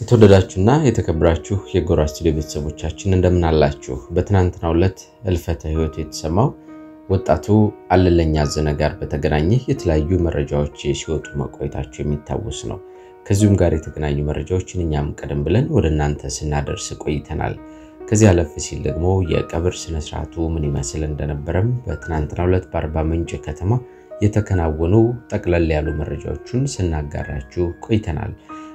የተወደዳችሁና የተከበራችሁ የጎራ ስቱዲዮ ቤተሰቦቻችን እንደምን አላችሁ? በትናንትናው ዕለት እልፈተ ሕይወት የተሰማው ወጣቱ አለለኝ አዘነ ጋር በተገናኘ የተለያዩ መረጃዎች ሲወጡ መቆየታቸው የሚታወስ ነው። ከዚሁም ጋር የተገናኙ መረጃዎችን እኛም ቀደም ብለን ወደ እናንተ ስናደርስ ቆይተናል። ከዚህ አለፍ ሲል ደግሞ የቀብር ስነስርዓቱ ምን ይመስል እንደነበረም በትናንትናው ዕለት በአርባ ምንጭ ከተማ የተከናወኑ ጠቅለል ያሉ መረጃዎችን ስናጋራችሁ ቆይተናል።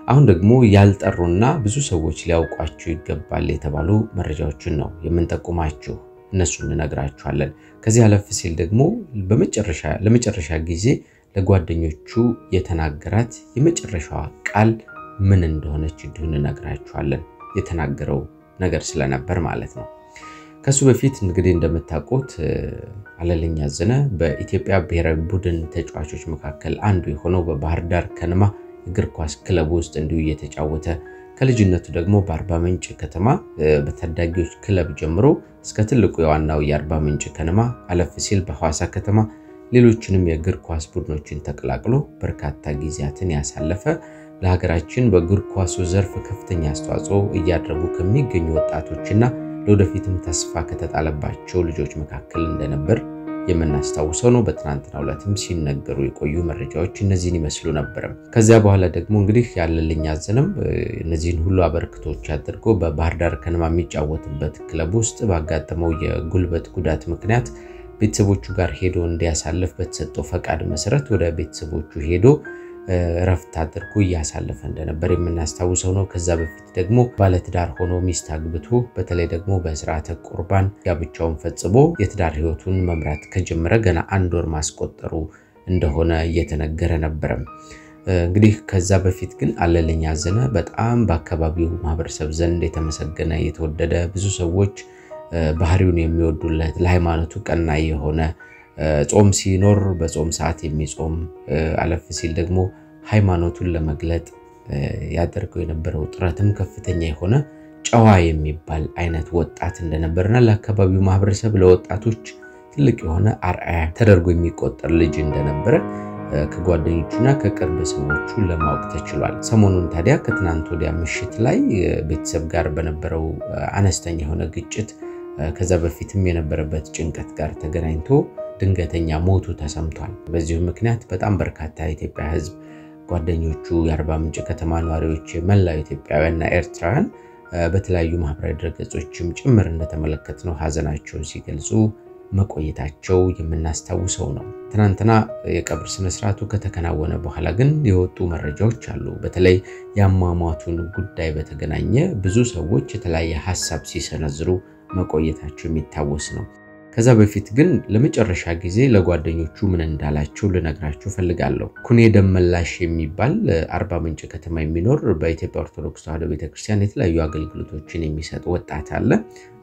አሁን ደግሞ ያልጠሩና ብዙ ሰዎች ሊያውቋቸው ይገባል የተባሉ መረጃዎችን ነው የምንጠቁማችሁ። እነሱን እንነግራችኋለን። ከዚህ አለፍ ሲል ደግሞ ለመጨረሻ ጊዜ ለጓደኞቹ የተናገራት የመጨረሻዋ ቃል ምን እንደሆነች እንዲሁ እንነግራችኋለን። የተናገረው ነገር ስለነበር ማለት ነው። ከሱ በፊት እንግዲህ እንደምታውቁት አለለኝ አዘነ በኢትዮጵያ ብሔራዊ ቡድን ተጫዋቾች መካከል አንዱ የሆነው በባህር ዳር ከነማ እግር ኳስ ክለብ ውስጥ እንዲሁ እየተጫወተ ከልጅነቱ ደግሞ በአርባ ምንጭ ከተማ በታዳጊዎች ክለብ ጀምሮ እስከ ትልቁ የዋናው የአርባ ምንጭ ከነማ አለፍ ሲል በሐዋሳ ከተማ ሌሎችንም የእግር ኳስ ቡድኖችን ተቀላቅሎ በርካታ ጊዜያትን ያሳለፈ ለሀገራችን በእግር ኳሱ ዘርፍ ከፍተኛ አስተዋጽኦ እያደረጉ ከሚገኙ ወጣቶችና ለወደፊትም ተስፋ ከተጣለባቸው ልጆች መካከል እንደነበር የምናስታውሰው ነው። በትናንትናው ዕለትም ሲነገሩ የቆዩ መረጃዎች እነዚህን ይመስሉ ነበር። ከዚያ በኋላ ደግሞ እንግዲህ ያለልኝ አዘነም እነዚህን ሁሉ አበርክቶች አድርጎ በባህር ዳር ከነማ የሚጫወትበት ክለብ ውስጥ ባጋጠመው የጉልበት ጉዳት ምክንያት ቤተሰቦቹ ጋር ሄዶ እንዲያሳልፍ በተሰጠው ፈቃድ መሰረት ወደ ቤተሰቦቹ ሄዶ እረፍት አድርጎ እያሳለፈ እንደነበር የምናስታውሰው ነው። ከዛ በፊት ደግሞ ባለትዳር ሆኖ ሚስት አግብቶ በተለይ ደግሞ በስርዓተ ቁርባን ጋብቻውን ፈጽሞ የትዳር ሕይወቱን መምራት ከጀመረ ገና አንድ ወር ማስቆጠሩ እንደሆነ እየተነገረ ነበረም። እንግዲህ ከዛ በፊት ግን አለለኝ አዘነ በጣም በአካባቢው ማህበረሰብ ዘንድ የተመሰገነ የተወደደ ብዙ ሰዎች ባህሪውን የሚወዱለት ለሃይማኖቱ ቀናይ የሆነ ጾም ሲኖር በጾም ሰዓት የሚጾም አለፍ ሲል ደግሞ ሃይማኖቱን ለመግለጥ ያደርገው የነበረው ጥረትም ከፍተኛ የሆነ ጨዋ የሚባል አይነት ወጣት እንደነበርና ለአካባቢው ማህበረሰብ ለወጣቶች ትልቅ የሆነ አርአያ ተደርጎ የሚቆጠር ልጅ እንደነበረ ከጓደኞቹና ከቅርብ ሰዎቹ ለማወቅ ተችሏል። ሰሞኑን ታዲያ ከትናንት ወዲያ ምሽት ላይ ቤተሰብ ጋር በነበረው አነስተኛ የሆነ ግጭት ከዛ በፊትም የነበረበት ጭንቀት ጋር ተገናኝቶ ድንገተኛ ሞቱ ተሰምቷል። በዚሁ ምክንያት በጣም በርካታ የኢትዮጵያ ሕዝብ ጓደኞቹ፣ የአርባ ምንጭ ከተማ ነዋሪዎች፣ መላው ኢትዮጵያውያንና ኤርትራውያን በተለያዩ ማህበራዊ ድረገጾችም ጭምር እንደተመለከትነው ሀዘናቸውን ሲገልጹ መቆየታቸው የምናስታውሰው ነው። ትናንትና የቀብር ስነስርዓቱ ከተከናወነ በኋላ ግን የወጡ መረጃዎች አሉ። በተለይ የአሟሟቱን ጉዳይ በተገናኘ ብዙ ሰዎች የተለያየ ሀሳብ ሲሰነዝሩ መቆየታቸው የሚታወስ ነው። ከዛ በፊት ግን ለመጨረሻ ጊዜ ለጓደኞቹ ምን እንዳላቸው ልነግራችሁ ፈልጋለሁ። ኩኔ ደመላሽ የሚባል አርባ ምንጭ ከተማ የሚኖር በኢትዮጵያ ኦርቶዶክስ ተዋሕዶ ቤተክርስቲያን የተለያዩ አገልግሎቶችን የሚሰጥ ወጣት አለ።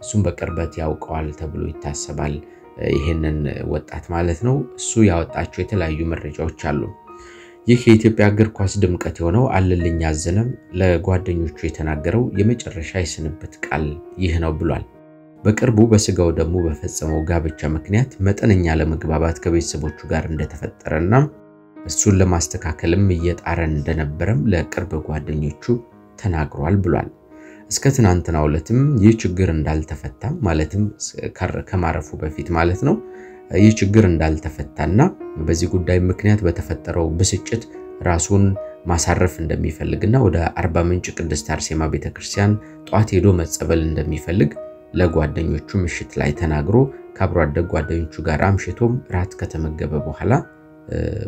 እሱም በቅርበት ያውቀዋል ተብሎ ይታሰባል። ይህንን ወጣት ማለት ነው። እሱ ያወጣቸው የተለያዩ መረጃዎች አሉ። ይህ የኢትዮጵያ እግር ኳስ ድምቀት የሆነው አለልኝ አዘነም ለጓደኞቹ የተናገረው የመጨረሻ የስንብት ቃል ይህ ነው ብሏል። በቅርቡ በስጋው ደግሞ በፈጸመው ጋብቻ ምክንያት መጠነኛ ለመግባባት ከቤተሰቦቹ ጋር እንደተፈጠረና እሱን ለማስተካከልም እየጣረ እንደነበረም ለቅርብ ጓደኞቹ ተናግሯል ብሏል። እስከ ትናንትናው ዕለትም ይህ ችግር እንዳልተፈታ ማለትም ከማረፉ በፊት ማለት ነው ይህ ችግር እንዳልተፈታና በዚህ ጉዳይ ምክንያት በተፈጠረው ብስጭት ራሱን ማሳረፍ እንደሚፈልግና ወደ አርባ ምንጭ ቅድስት አርሴማ ቤተክርስቲያን ጧት ሄዶ መጸበል እንደሚፈልግ ለጓደኞቹ ምሽት ላይ ተናግሮ ከአብሮ አደግ ጓደኞቹ ጋር አምሽቶም ራት ከተመገበ በኋላ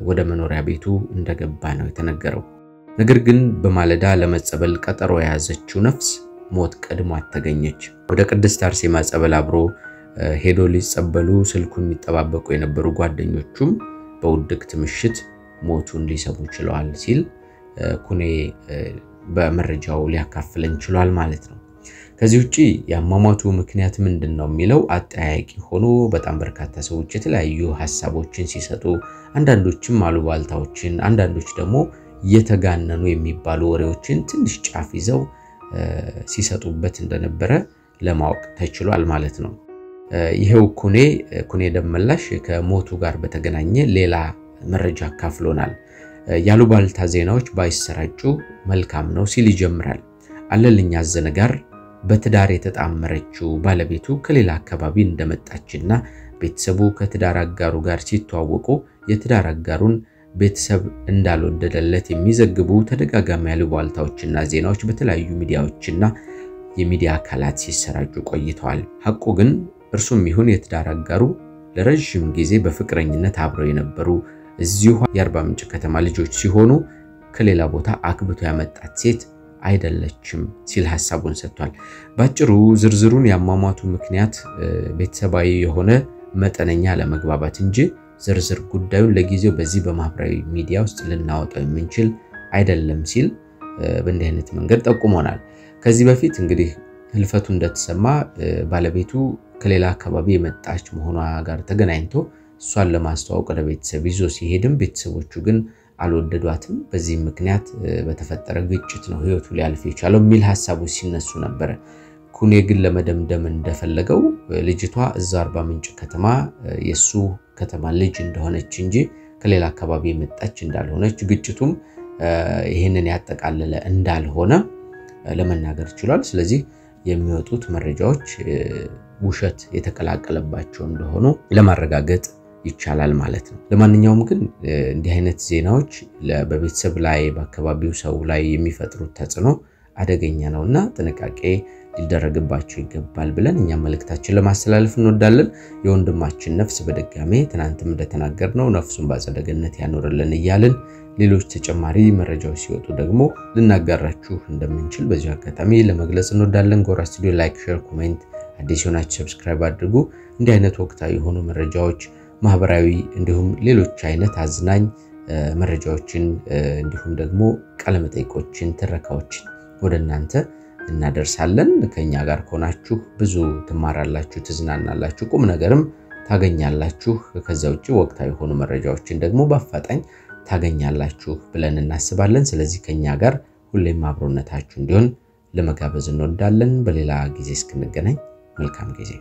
ወደ መኖሪያ ቤቱ እንደገባ ነው የተነገረው። ነገር ግን በማለዳ ለመጸበል ቀጠሮ የያዘችው ነፍስ ሞት ቀድሟት ተገኘች። ወደ ቅድስት አርሴማ ጸበል አብሮ ሄዶ ሊጸበሉ ስልኩን የሚጠባበቁ የነበሩ ጓደኞቹም በውድቅት ምሽት ሞቱን ሊሰሙ ችለዋል ሲል ኩኔ በመረጃው ሊያካፍለን ችሏል ማለት ነው። ከዚህ ውጭ የአሟሟቱ ምክንያት ምንድን ነው የሚለው አጠያያቂ ሆኖ በጣም በርካታ ሰዎች የተለያዩ ሀሳቦችን ሲሰጡ፣ አንዳንዶችም አሉባልታዎችን፣ አንዳንዶች ደግሞ እየተጋነኑ የሚባሉ ወሬዎችን ትንሽ ጫፍ ይዘው ሲሰጡበት እንደነበረ ለማወቅ ተችሏል ማለት ነው። ይሄው ኩኔ ኩኔ ደመላሽ ከሞቱ ጋር በተገናኘ ሌላ መረጃ አካፍሎናል። ያሉባልታ ዜናዎች ባይሰራጩ መልካም ነው ሲል ይጀምራል። አለልኝ አዘነ ጋር በትዳር የተጣመረችው ባለቤቱ ከሌላ አካባቢ እንደመጣችና ቤተሰቡ ከትዳር አጋሩ ጋር ሲተዋወቁ የትዳር አጋሩን ቤተሰብ እንዳልወደደለት የሚዘግቡ ተደጋጋሚ አሉባልታዎችና ዜናዎች በተለያዩ ሚዲያዎችና የሚዲያ አካላት ሲሰራጩ ቆይተዋል። ሐቁ ግን እርሱም ይሁን የትዳር አጋሩ ለረዥም ጊዜ በፍቅረኝነት አብረው የነበሩ እዚሁ የአርባ ምንጭ ከተማ ልጆች ሲሆኑ ከሌላ ቦታ አክብቶ ያመጣት ሴት አይደለችም ሲል ሐሳቡን ሰጥቷል። ባጭሩ ዝርዝሩን ያሟሟቱ ምክንያት ቤተሰባዊ የሆነ መጠነኛ ለመግባባት እንጂ ዝርዝር ጉዳዩን ለጊዜው በዚህ በማህበራዊ ሚዲያ ውስጥ ልናወጣው የምንችል አይደለም ሲል በእንዲህ አይነት መንገድ ጠቁሞናል። ከዚህ በፊት እንግዲህ ህልፈቱ እንደተሰማ ባለቤቱ ከሌላ አካባቢ የመጣች መሆኗ ጋር ተገናኝቶ እሷን ለማስተዋወቅ ለቤተሰብ ይዞ ሲሄድም ቤተሰቦቹ ግን አልወደዷትም። በዚህ ምክንያት በተፈጠረ ግጭት ነው ህይወቱ ሊያልፍ የቻለው የሚል ሀሳቦች ሲነሱ ነበረ። ኩኔ ግን ለመደምደም እንደፈለገው ልጅቷ እዛ አርባ ምንጭ ከተማ የእሱ ከተማ ልጅ እንደሆነች እንጂ ከሌላ አካባቢ የመጣች እንዳልሆነች ግጭቱም ይህንን ያጠቃለለ እንዳልሆነ ለመናገር ችሏል። ስለዚህ የሚወጡት መረጃዎች ውሸት የተቀላቀለባቸው እንደሆኑ ለማረጋገጥ ይቻላል ማለት ነው። ለማንኛውም ግን እንዲህ አይነት ዜናዎች በቤተሰብ ላይ በአካባቢው ሰው ላይ የሚፈጥሩት ተጽዕኖ አደገኛ ነው እና ጥንቃቄ ሊደረግባቸው ይገባል ብለን እኛም መልእክታችን ለማስተላለፍ እንወዳለን። የወንድማችን ነፍስ በድጋሜ ትናንትም እንደተናገርነው ነፍሱን በአጸደ ገነት ያኖርልን እያልን ሌሎች ተጨማሪ መረጃዎች ሲወጡ ደግሞ ልናጋራችሁ እንደምንችል በዚሁ አጋጣሚ ለመግለጽ እንወዳለን። ጎራ ስቱዲዮ like፣ share፣ comment አዲስ የሆናችሁ subscribe አድርጉ። እንዲህ አይነት ወቅታዊ የሆኑ መረጃዎች ማህበራዊ እንዲሁም ሌሎች አይነት አዝናኝ መረጃዎችን እንዲሁም ደግሞ ቃለመጠይቆችን፣ ትረካዎችን ወደ እናንተ እናደርሳለን። ከኛ ጋር ከሆናችሁ ብዙ ትማራላችሁ፣ ትዝናናላችሁ፣ ቁም ነገርም ታገኛላችሁ። ከዚያ ውጭ ወቅታዊ የሆኑ መረጃዎችን ደግሞ በአፋጣኝ ታገኛላችሁ ብለን እናስባለን። ስለዚህ ከኛ ጋር ሁሌም አብሮነታችሁ እንዲሆን ለመጋበዝ እንወዳለን። በሌላ ጊዜ እስክንገናኝ መልካም ጊዜ